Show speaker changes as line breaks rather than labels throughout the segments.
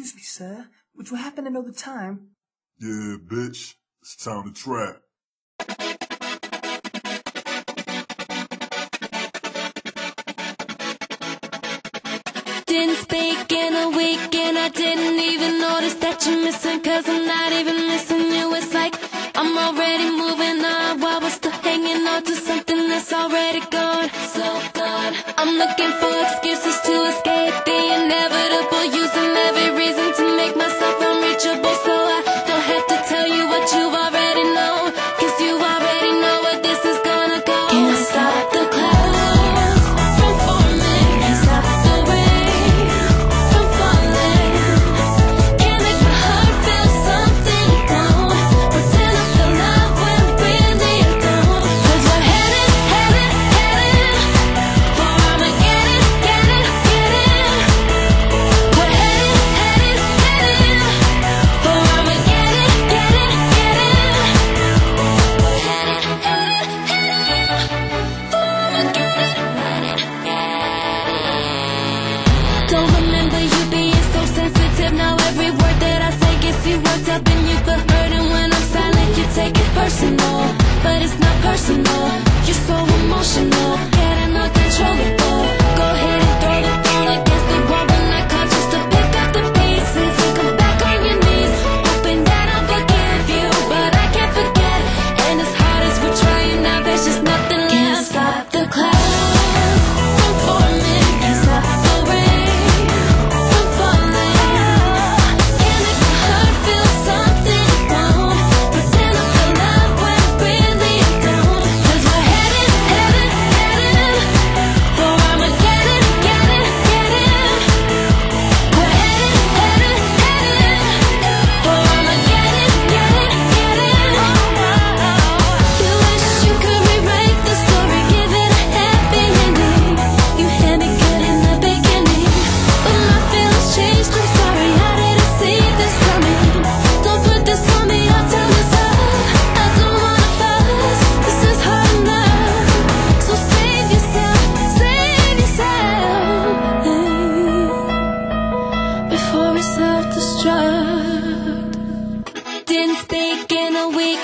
excuse me, sir, which will happen another time.
Yeah, bitch, it's time to trap.
Didn't speak in a week and I didn't even notice that you're missing cause I'm not even missing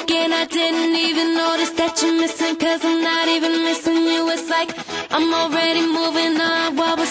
I didn't even notice that you're missing Cause I'm not even missing you. It's like I'm already moving on. What was